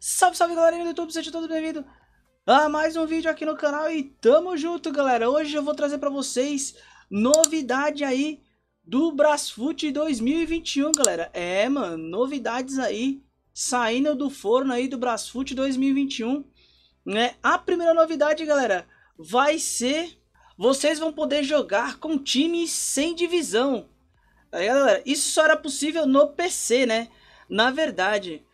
Salve, salve galerinha do YouTube, seja todo bem-vindo a mais um vídeo aqui no canal e tamo junto galera. Hoje eu vou trazer pra vocês novidade aí do Brasfoot 2021 galera. É mano, novidades aí saindo do forno aí do Brasfoot 2021. Né? A primeira novidade galera vai ser, vocês vão poder jogar com times sem divisão. Aí, galera, isso só era possível no PC né, na verdade...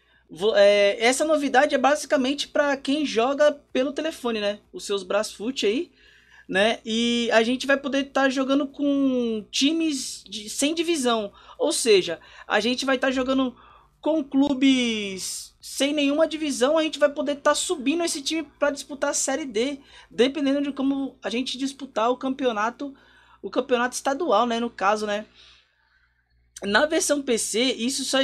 É, essa novidade é basicamente para quem joga pelo telefone, né? Os seus Brasfoot aí, né? E a gente vai poder estar tá jogando com times de, sem divisão. Ou seja, a gente vai estar tá jogando com clubes sem nenhuma divisão. A gente vai poder estar tá subindo esse time para disputar a Série D, dependendo de como a gente disputar o campeonato, o campeonato estadual, né? No caso, né? Na versão PC, isso só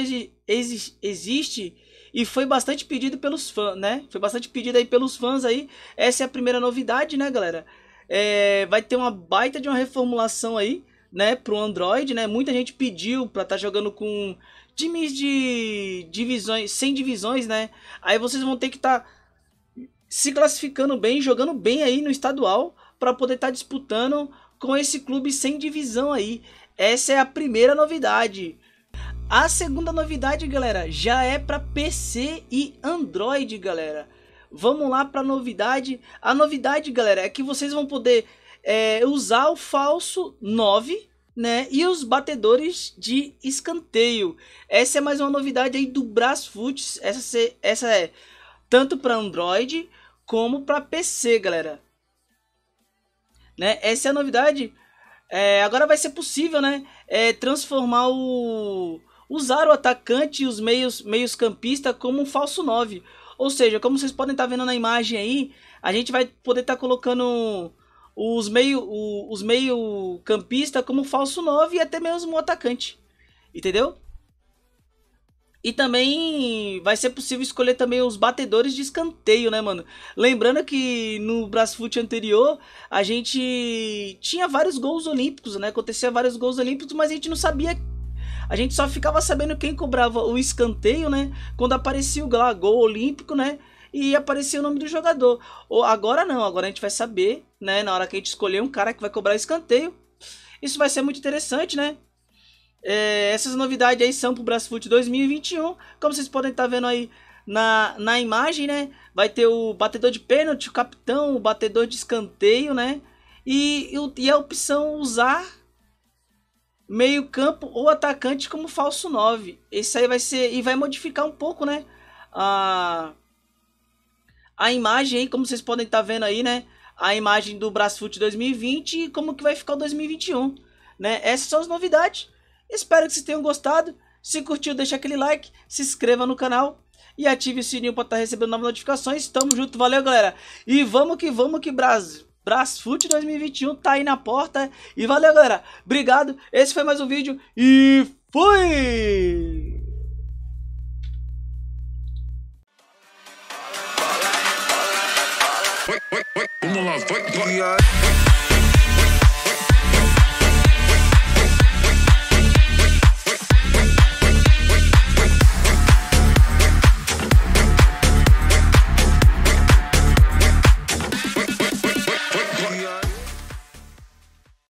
existe e foi bastante pedido pelos fãs, né? Foi bastante pedido aí pelos fãs aí. Essa é a primeira novidade, né, galera? É, vai ter uma baita de uma reformulação aí, né, pro Android, né? Muita gente pediu para estar tá jogando com times de divisões, sem divisões, né? Aí vocês vão ter que estar tá se classificando bem, jogando bem aí no estadual para poder estar tá disputando com esse clube sem divisão aí. Essa é a primeira novidade. A segunda novidade, galera, já é para PC e Android, galera. Vamos lá para novidade. A novidade, galera, é que vocês vão poder é, usar o falso 9, né? E os batedores de escanteio. Essa é mais uma novidade aí do Brasfoot. Essa, essa é tanto para Android como para PC, galera. Né? Essa é a novidade. É, agora vai ser possível, né? É, transformar o usar o atacante e os meios, meios campista como um falso 9. Ou seja, como vocês podem estar tá vendo na imagem aí, a gente vai poder estar tá colocando os meio, os meio campista como falso 9 e até mesmo o atacante. Entendeu? E também vai ser possível escolher também os batedores de escanteio, né, mano? Lembrando que no Brasfoot anterior, a gente tinha vários gols olímpicos, né? Acontecia vários gols olímpicos, mas a gente não sabia a gente só ficava sabendo quem cobrava o escanteio, né? Quando aparecia o gol olímpico, né? E aparecia o nome do jogador. Ou agora não, agora a gente vai saber, né? Na hora que a gente escolher um cara que vai cobrar escanteio. Isso vai ser muito interessante, né? É, essas novidades aí são pro Brasfoot 2021. Como vocês podem estar tá vendo aí na, na imagem, né? Vai ter o batedor de pênalti, o capitão, o batedor de escanteio, né? E, e a opção usar meio campo ou atacante como falso 9. Esse aí vai ser e vai modificar um pouco, né? A a imagem aí, como vocês podem estar tá vendo aí, né? A imagem do Brasfoot 2020 e como que vai ficar o 2021, né? Essas são as novidades. Espero que vocês tenham gostado. Se curtiu, deixa aquele like, se inscreva no canal e ative o sininho para estar tá recebendo novas notificações. Tamo junto, valeu, galera. E vamos que vamos que Brasil Brasfoot 2021 tá aí na porta. E valeu, galera. Obrigado. Esse foi mais um vídeo e fui! Vamos lá, vai, vai.